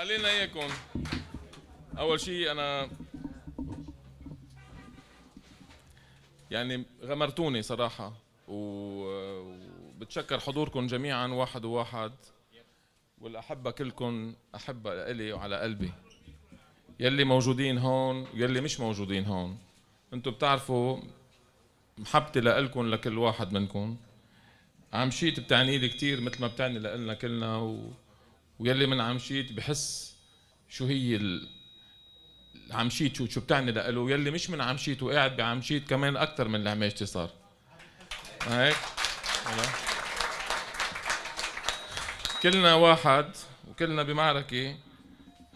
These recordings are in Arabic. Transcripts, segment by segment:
خلينا إياكم. أول شيء أنا يعني غمرتوني صراحة وبتشكر حضوركم جميعا واحد وواحد والأحبة كلكم أحبة إلي وعلى قلبي. يلي موجودين هون يلي مش موجودين هون. أنتم بتعرفوا محبتي لإلكم لكل واحد منكم. عمشيت بتعني لي كثير مثل ما بتعني لنا كلنا و... ويلي من عمشيت بحس شو هي ال... عمشيت شو شو بتعني له ويلي مش من عمشيت وقاعد بعمشيت كمان أكثر من اللي عماشتي صار. هيك. كلنا واحد وكلنا بمعركة.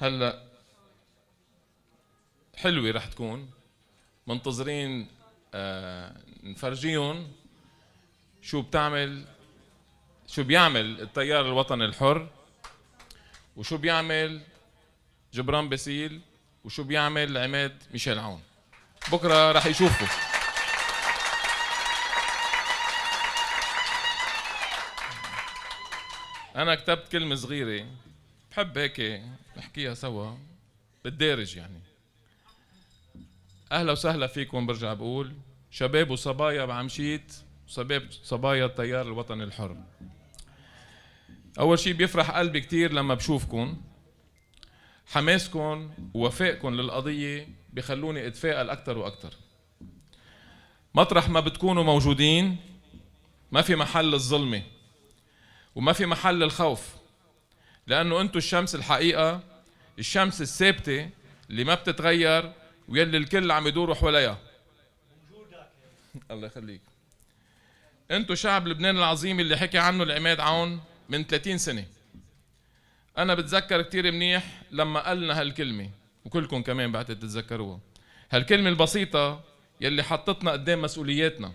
هلا حلوة رح تكون. منتظرين آه نفرجيهم شو بتعمل شو بيعمل التيار الوطني الحر. وشو بيعمل جبران باسيل؟ وشو بيعمل عماد ميشيل عون؟ بكرة رح يشوفوا أنا كتبت كلمة صغيرة. بحب هيك نحكيها سوا. بالدارج يعني. أهلا وسهلا فيكم برجع بقول. شباب وصبايا بعمشيت. وشباب صبايا التيار الوطني الحر. أول شيء بيفرح قلبي كتير لما بشوفكم حماسكم ووفائكم للقضية بخلوني أتفائل أكثر وأكثر مطرح ما بتكونوا موجودين ما في محل الظلمة وما في محل الخوف لأنه أنتم الشمس الحقيقة الشمس الثابتة اللي ما بتتغير ويلي الكل عم يدوروا حواليها الله يخليك. أنتو شعب لبنان العظيم اللي حكي عنه العماد عون. من 30 سنة. أنا بتذكر كتير منيح لما قالنا هالكلمة وكلكم كمان بعد تتذكروها. هالكلمة البسيطة يلي حطتنا قدام مسؤولياتنا.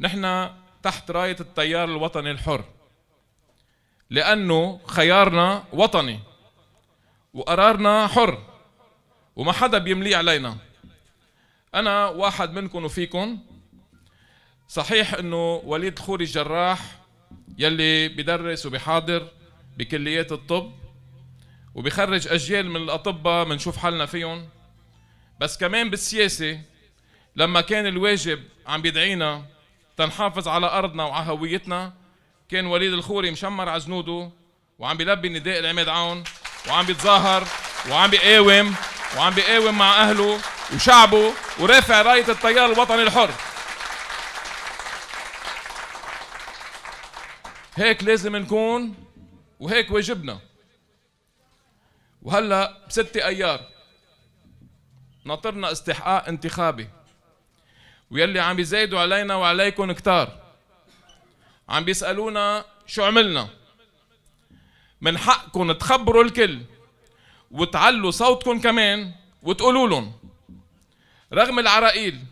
نحن تحت راية التيار الوطني الحر لأنه خيارنا وطني وقرارنا حر وما حدا بيمليه علينا. أنا واحد منكم وفيكم. صحيح إنه وليد الخوري الجراح يلي بدرس وبيحاضر بكليات الطب وبيخرج أجيال من الأطباء بنشوف حالنا فيهم. بس كمان بالسياسة لما كان الواجب عم بيدعينا تنحافظ على أرضنا وعلى هويتنا كان وليد الخوري مشمر على جنوده وعم بيلبي نداء العماد عون وعم بيتظاهر وعم بيقاوم وعم بيقاوم مع أهله وشعبه ورافع راية التيار الوطني الحر. هيك لازم نكون وهيك واجبنا. وهلا بستة أيار ناطرنا استحقاق انتخابي. ويلي عم بيزايدوا علينا وعليكم كتار. عم بيسألونا شو عملنا؟ من حقكم تخبروا الكل وتعلوا صوتكم كمان وتقولوا لهم رغم العراقيل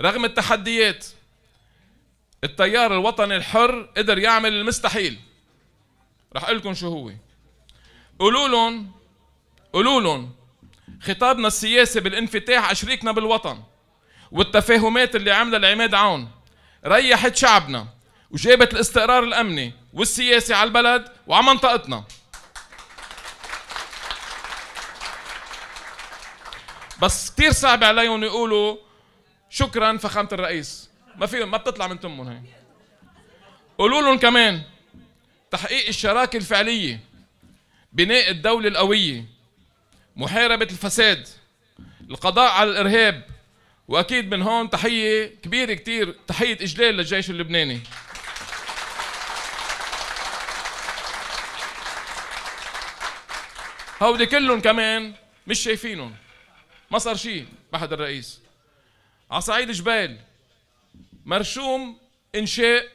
رغم التحديات التيار الوطني الحر قدر يعمل المستحيل. رح أقول لكم شو هو. قولوا لهم قولوا لهم خطابنا السياسي بالانفتاح على شريكنا بالوطن والتفاهمات اللي عملها العماد عون ريحت شعبنا وجابت الاستقرار الأمني والسياسي على البلد وعلى منطقتنا. بس كتير صعب عليهم يقولوا شكرا فخامة الرئيس. ما في ما بتطلع من تمهم هي. قولوا لهم كمان تحقيق الشراكة الفعلية بناء الدولة القوية محاربة الفساد القضاء على الإرهاب وأكيد من هون تحية كبيرة كتير تحية إجلال للجيش اللبناني. هودي كلهم كمان مش شايفينهم. ما صار شيء بحد الرئيس. على صعيد جبال. مرشوم انشاء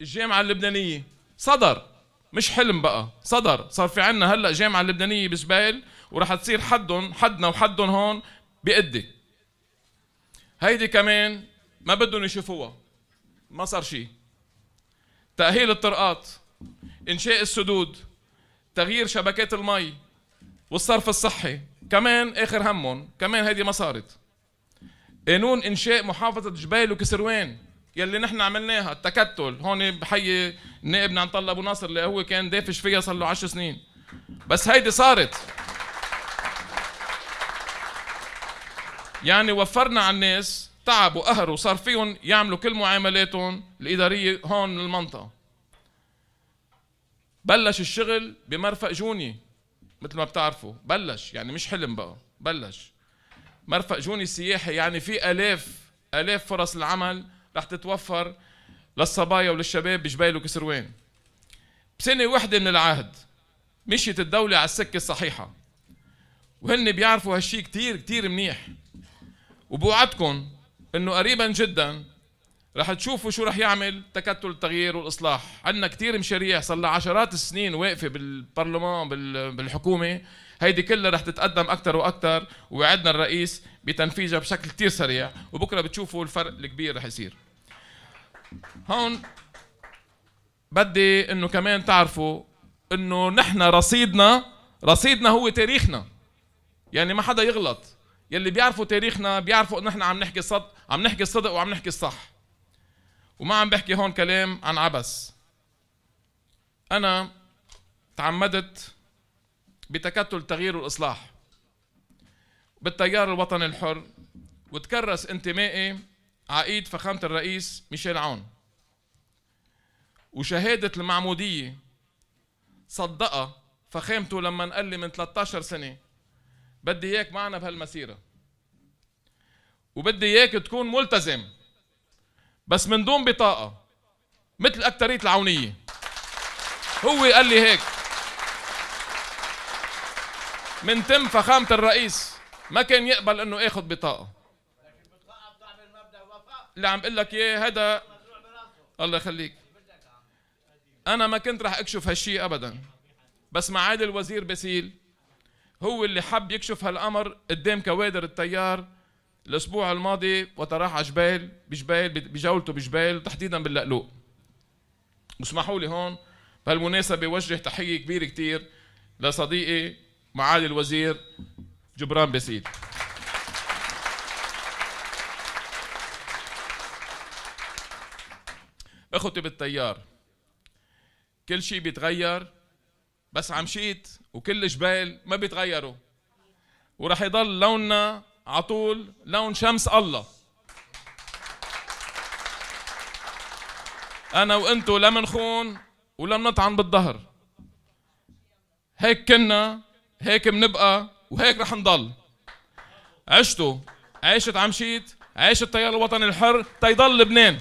الجامعة اللبنانية. صدر. مش حلم بقى. صدر. صار في عنا هلأ جامعة لبنانيه بجبال ورح تصير حدهم حدنا وحدهم هون بقدي هيدي كمان ما بدهم يشوفوها. ما صار شيء تأهيل الطرقات إنشاء السدود تغيير شبكات المي والصرف الصحي. كمان آخر همهم كمان هيدي ما صارت. قانون إنشاء محافظة جبيل وكسروان يلي نحن عملناها التكتل. هون بحيي النائب نعنطل أبو ناصر اللي هو كان دافش فيها صار له 10 سنين. بس هيدي صارت. يعني وفرنا على الناس تعب وقهر وصار فيهم يعملوا كل معاملاتهم الإدارية هون المنطقة بلش الشغل بمرفق جوني مثل ما بتعرفوا. بلش يعني مش حلم بقى بلش. مرفق جوني السياحي يعني في آلاف آلاف فرص العمل رح تتوفر للصبايا وللشباب بجبيل وكسروان. بسنة وحدة من العهد مشيت الدولة على السكة الصحيحة وهن بيعرفوا هالشي كتير كتير منيح. وبوعدكم إنه قريبا جدا رح تشوفوا شو رح يعمل تكتل التغيير والإصلاح. عندنا كتير مشاريع صار لها عشرات السنين واقفة بالبرلمان بالحكومة. هيدي كلها رح تتقدم أكثر وأكثر ووعدنا الرئيس بتنفيذها بشكل كتير سريع وبكرة بتشوفوا الفرق الكبير رح يصير. هون بدي إنه كمان تعرفوا إنه نحن رصيدنا رصيدنا هو تاريخنا. يعني ما حدا يغلط. يلي بيعرفوا تاريخنا بيعرفوا إنه نحن عم نحكي صدق عم نحكي الصدق وعم نحكي الصح. وما عم بحكي هون كلام عن عبس أنا تعمدت بتكتل التغيير والاصلاح بالتيار الوطني الحر وتكرس انتمائي عقيد فخامة الرئيس ميشيل عون. وشهادة المعمودية صدقها فخامته لما قال لي من 13 سنة. بدي إياك معنا بهالمسيرة. وبدي إياك تكون ملتزم بس من دون بطاقة مثل أكترية العونية. هو قال لي هيك من تم فخامة الرئيس. ما كان يقبل إنه اخذ بطاقة. اللي عم بقول لك اياه هذا الله يخليك. أنا ما كنت رح أكشف هالشيء ابدا. بس معالي الوزير باسيل هو اللي حب يكشف هالأمر قدام كوادر التيار الأسبوع الماضي وتراح على جبال بجبال بجولته بجبال تحديدا باللقلوق. واسمحوا لي هون بهالمناسبة وجه تحية كبيرة كتير لصديقي معالي الوزير جبران باسيل اخوتي بالتيار كل شيء بيتغير بس عمشيت وكل جبال ما بيتغيروا. ورح يضل لوننا على طول لون شمس الله. أنا وأنتو لا منخون ولا منطعن بالظهر. هيك كنا هيك بنبقى وهيك رح نضل. عشتوا. عيشة عمشيت عيش التيار الوطني الحر تيضل لبنان.